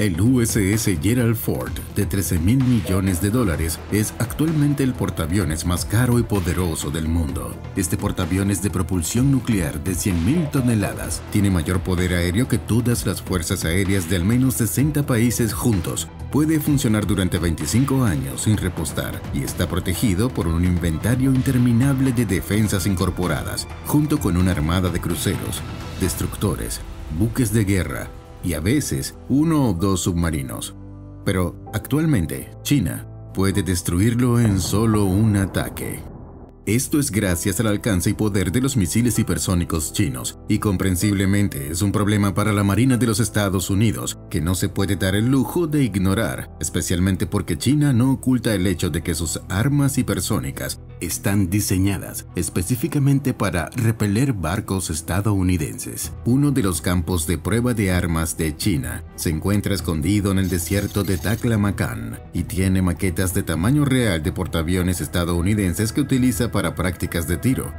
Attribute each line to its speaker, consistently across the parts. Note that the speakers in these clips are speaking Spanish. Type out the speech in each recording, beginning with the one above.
Speaker 1: El USS Gerald Ford, de 13 mil millones de dólares, es actualmente el portaaviones más caro y poderoso del mundo. Este portaaviones de propulsión nuclear de 100 mil toneladas tiene mayor poder aéreo que todas las fuerzas aéreas de al menos 60 países juntos. Puede funcionar durante 25 años sin repostar y está protegido por un inventario interminable de defensas incorporadas, junto con una armada de cruceros, destructores, buques de guerra, y a veces uno o dos submarinos. Pero actualmente China puede destruirlo en solo un ataque. Esto es gracias al alcance y poder de los misiles hipersónicos chinos, y comprensiblemente es un problema para la Marina de los Estados Unidos, que no se puede dar el lujo de ignorar, especialmente porque China no oculta el hecho de que sus armas hipersónicas están diseñadas específicamente para repeler barcos estadounidenses. Uno de los campos de prueba de armas de China se encuentra escondido en el desierto de Taklamakan y tiene maquetas de tamaño real de portaaviones estadounidenses que utiliza para prácticas de tiro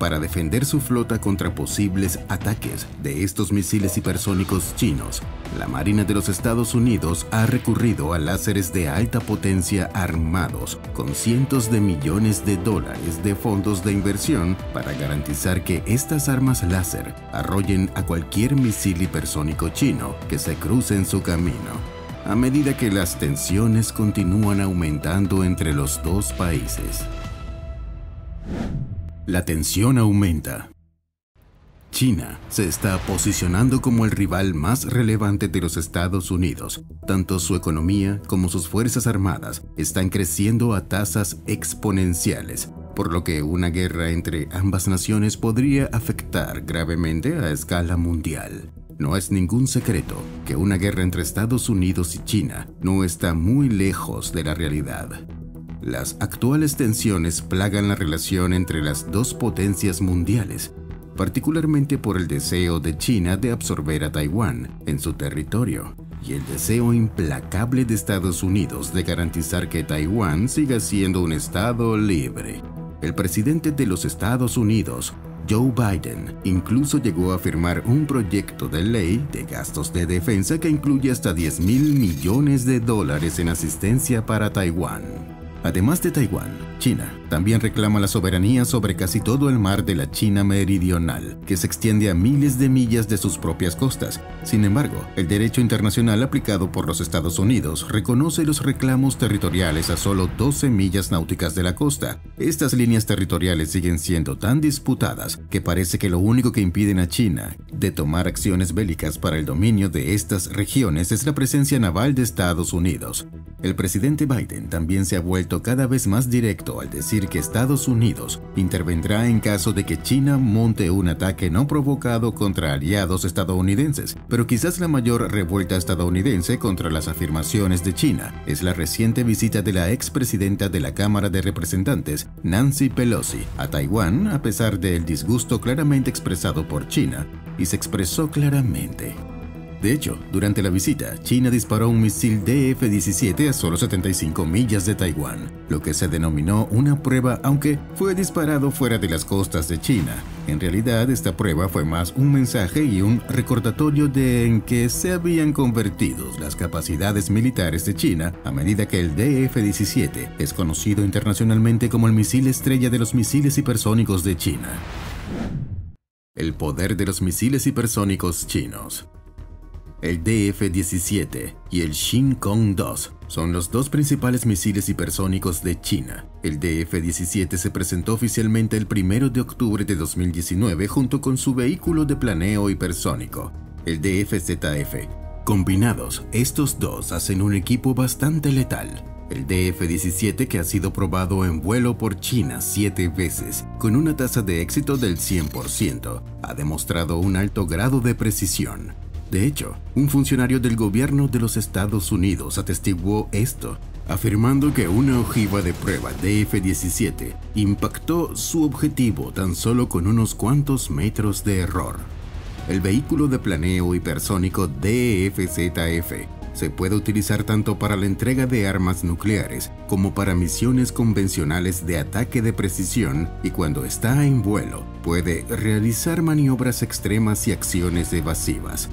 Speaker 1: para defender su flota contra posibles ataques de estos misiles hipersónicos chinos, la Marina de los Estados Unidos ha recurrido a láseres de alta potencia armados con cientos de millones de dólares de fondos de inversión para garantizar que estas armas láser arrollen a cualquier misil hipersónico chino que se cruce en su camino a medida que las tensiones continúan aumentando entre los dos países. La tensión aumenta. China se está posicionando como el rival más relevante de los Estados Unidos. Tanto su economía como sus fuerzas armadas están creciendo a tasas exponenciales, por lo que una guerra entre ambas naciones podría afectar gravemente a escala mundial. No es ningún secreto que una guerra entre Estados Unidos y China no está muy lejos de la realidad. Las actuales tensiones plagan la relación entre las dos potencias mundiales, particularmente por el deseo de China de absorber a Taiwán en su territorio y el deseo implacable de Estados Unidos de garantizar que Taiwán siga siendo un estado libre. El presidente de los Estados Unidos, Joe Biden, incluso llegó a firmar un proyecto de ley de gastos de defensa que incluye hasta 10 mil millones de dólares en asistencia para Taiwán. Además de Taiwán, China también reclama la soberanía sobre casi todo el mar de la China meridional, que se extiende a miles de millas de sus propias costas. Sin embargo, el derecho internacional aplicado por los Estados Unidos reconoce los reclamos territoriales a solo 12 millas náuticas de la costa. Estas líneas territoriales siguen siendo tan disputadas que parece que lo único que impiden a China de tomar acciones bélicas para el dominio de estas regiones es la presencia naval de Estados Unidos. El presidente Biden también se ha vuelto cada vez más directo al decir que Estados Unidos intervendrá en caso de que China monte un ataque no provocado contra aliados estadounidenses. Pero quizás la mayor revuelta estadounidense contra las afirmaciones de China es la reciente visita de la expresidenta de la Cámara de Representantes, Nancy Pelosi, a Taiwán a pesar del disgusto claramente expresado por China, y se expresó claramente. De hecho, durante la visita, China disparó un misil DF-17 a solo 75 millas de Taiwán, lo que se denominó una prueba aunque fue disparado fuera de las costas de China. En realidad, esta prueba fue más un mensaje y un recordatorio de en que se habían convertido las capacidades militares de China a medida que el DF-17 es conocido internacionalmente como el misil estrella de los misiles hipersónicos de China. El poder de los misiles hipersónicos chinos el DF-17 y el Kong-2 son los dos principales misiles hipersónicos de China. El DF-17 se presentó oficialmente el 1 de octubre de 2019 junto con su vehículo de planeo hipersónico, el DF-ZF. Combinados, estos dos hacen un equipo bastante letal. El DF-17 que ha sido probado en vuelo por China siete veces, con una tasa de éxito del 100%, ha demostrado un alto grado de precisión. De hecho, un funcionario del gobierno de los Estados Unidos atestiguó esto, afirmando que una ojiva de prueba DF-17 impactó su objetivo tan solo con unos cuantos metros de error. El vehículo de planeo hipersónico DF-ZF se puede utilizar tanto para la entrega de armas nucleares como para misiones convencionales de ataque de precisión y cuando está en vuelo puede realizar maniobras extremas y acciones evasivas,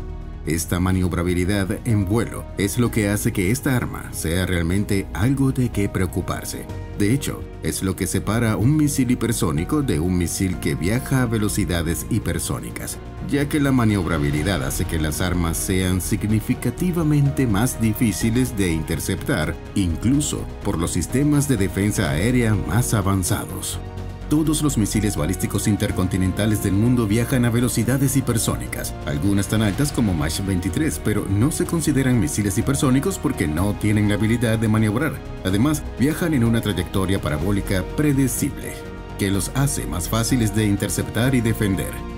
Speaker 1: Esta maniobrabilidad en vuelo es lo que hace que esta arma sea realmente algo de qué preocuparse. De hecho, es lo que separa un misil hipersónico de un misil que viaja a velocidades hipersónicas, ya que la maniobrabilidad hace que las armas sean significativamente más difíciles de interceptar, incluso por los sistemas de defensa aérea más avanzados. Todos los misiles balísticos intercontinentales del mundo viajan a velocidades hipersónicas, algunas tan altas como Mach 23, pero no se consideran misiles hipersónicos porque no tienen la habilidad de maniobrar. Además, viajan en una trayectoria parabólica predecible, que los hace más fáciles de interceptar y defender.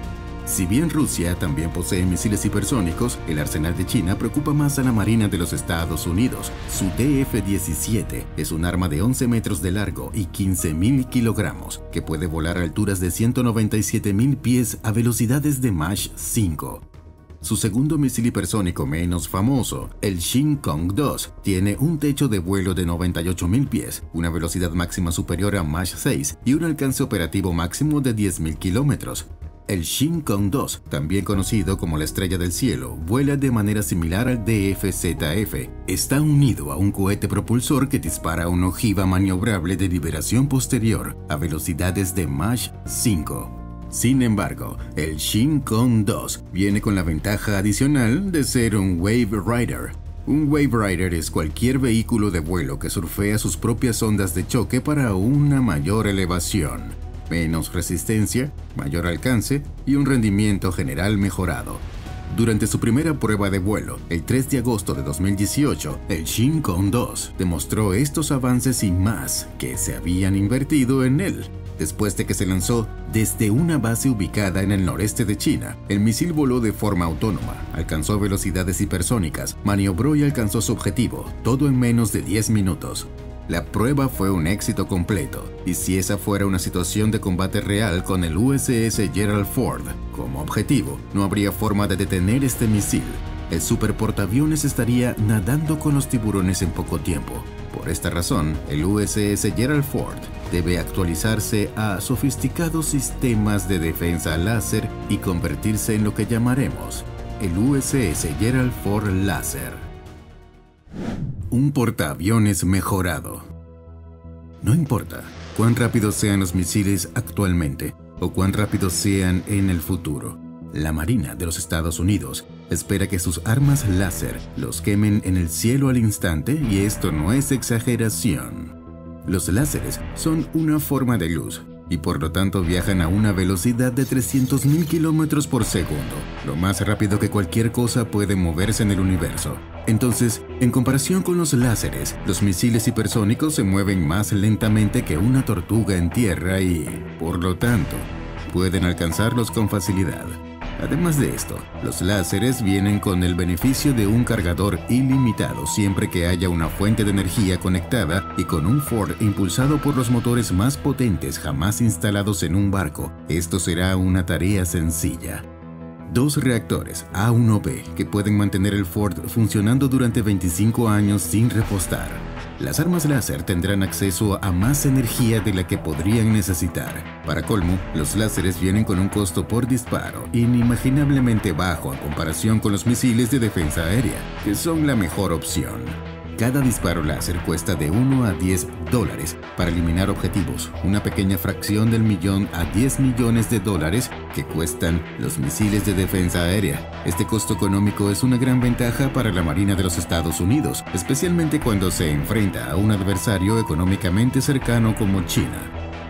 Speaker 1: Si bien Rusia también posee misiles hipersónicos, el arsenal de China preocupa más a la Marina de los Estados Unidos. Su TF-17 es un arma de 11 metros de largo y 15.000 kilogramos, que puede volar a alturas de 197.000 pies a velocidades de Mach 5. Su segundo misil hipersónico menos famoso, el Shin Kong 2, tiene un techo de vuelo de 98.000 pies, una velocidad máxima superior a Mach 6 y un alcance operativo máximo de 10.000 kilómetros. El Shin Kong 2, también conocido como la estrella del cielo, vuela de manera similar al DFZF. Está unido a un cohete propulsor que dispara una ojiva maniobrable de liberación posterior a velocidades de Mach 5. Sin embargo, el Shin Kong 2 viene con la ventaja adicional de ser un Wave Rider. Un Wave Rider es cualquier vehículo de vuelo que surfea sus propias ondas de choque para una mayor elevación menos resistencia, mayor alcance y un rendimiento general mejorado. Durante su primera prueba de vuelo, el 3 de agosto de 2018, el Kong 2 demostró estos avances y más que se habían invertido en él. Después de que se lanzó desde una base ubicada en el noreste de China, el misil voló de forma autónoma, alcanzó velocidades hipersónicas, maniobró y alcanzó su objetivo, todo en menos de 10 minutos. La prueba fue un éxito completo, y si esa fuera una situación de combate real con el USS Gerald Ford como objetivo, no habría forma de detener este misil. El superportaaviones estaría nadando con los tiburones en poco tiempo. Por esta razón, el USS Gerald Ford debe actualizarse a sofisticados sistemas de defensa láser y convertirse en lo que llamaremos el USS Gerald Ford Láser un portaaviones mejorado. No importa cuán rápidos sean los misiles actualmente o cuán rápidos sean en el futuro, la Marina de los Estados Unidos espera que sus armas láser los quemen en el cielo al instante y esto no es exageración. Los láseres son una forma de luz y por lo tanto viajan a una velocidad de 300.000 kilómetros por segundo, lo más rápido que cualquier cosa puede moverse en el universo. Entonces, en comparación con los láseres, los misiles hipersónicos se mueven más lentamente que una tortuga en tierra y, por lo tanto, pueden alcanzarlos con facilidad. Además de esto, los láseres vienen con el beneficio de un cargador ilimitado siempre que haya una fuente de energía conectada y con un Ford impulsado por los motores más potentes jamás instalados en un barco. Esto será una tarea sencilla. Dos reactores A1B que pueden mantener el Ford funcionando durante 25 años sin repostar. Las armas láser tendrán acceso a más energía de la que podrían necesitar. Para colmo, los láseres vienen con un costo por disparo inimaginablemente bajo en comparación con los misiles de defensa aérea, que son la mejor opción. Cada disparo láser cuesta de 1 a 10 dólares para eliminar objetivos, una pequeña fracción del millón a 10 millones de dólares que cuestan los misiles de defensa aérea. Este costo económico es una gran ventaja para la Marina de los Estados Unidos, especialmente cuando se enfrenta a un adversario económicamente cercano como China.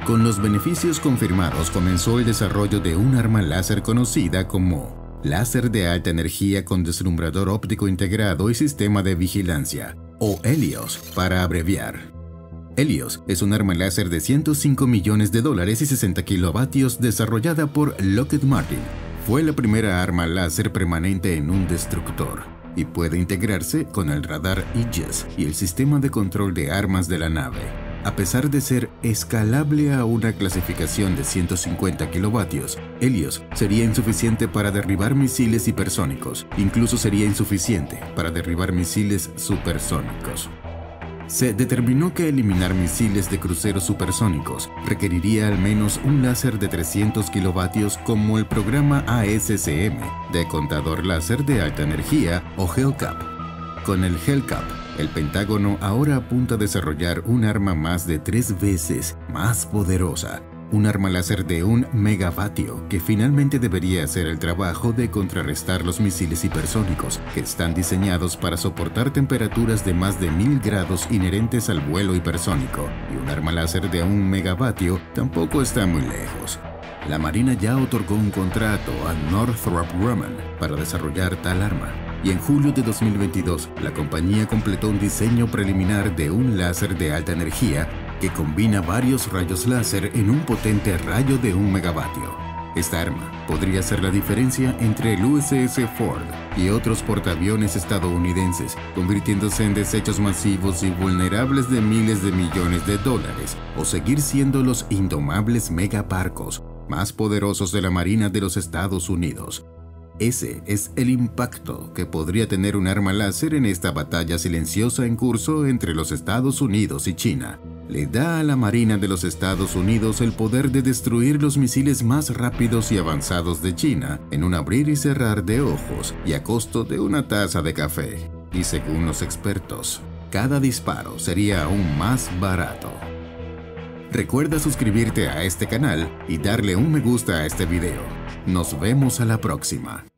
Speaker 1: Con los beneficios confirmados comenzó el desarrollo de un arma láser conocida como láser de alta energía con deslumbrador óptico integrado y sistema de vigilancia o Helios para abreviar. Helios es un arma láser de 105 millones de dólares y 60 kilovatios desarrollada por Lockheed Martin. Fue la primera arma láser permanente en un destructor y puede integrarse con el radar Aegis y el sistema de control de armas de la nave. A pesar de ser escalable a una clasificación de 150 kilovatios, Helios sería insuficiente para derribar misiles hipersónicos, incluso sería insuficiente para derribar misiles supersónicos. se determinó que eliminar misiles de cruceros supersónicos requeriría al menos un láser de 300 kilovatios como el programa ASCM de contador láser de alta energía o HELCAP. Con el HELCAP, el Pentágono ahora apunta a desarrollar un arma más de tres veces más poderosa. Un arma láser de un megavatio que finalmente debería hacer el trabajo de contrarrestar los misiles hipersónicos que están diseñados para soportar temperaturas de más de mil grados inherentes al vuelo hipersónico. Y un arma láser de un megavatio tampoco está muy lejos. La Marina ya otorgó un contrato a Northrop Grumman para desarrollar tal arma y en julio de 2022 la compañía completó un diseño preliminar de un láser de alta energía que combina varios rayos láser en un potente rayo de un megavatio. Esta arma podría ser la diferencia entre el USS Ford y otros portaaviones estadounidenses, convirtiéndose en desechos masivos y vulnerables de miles de millones de dólares, o seguir siendo los indomables megaparcos más poderosos de la Marina de los Estados Unidos. Ese es el impacto que podría tener un arma láser en esta batalla silenciosa en curso entre los Estados Unidos y China le da a la Marina de los Estados Unidos el poder de destruir los misiles más rápidos y avanzados de China en un abrir y cerrar de ojos y a costo de una taza de café. Y según los expertos, cada disparo sería aún más barato. Recuerda suscribirte a este canal y darle un me gusta a este video. Nos vemos a la próxima.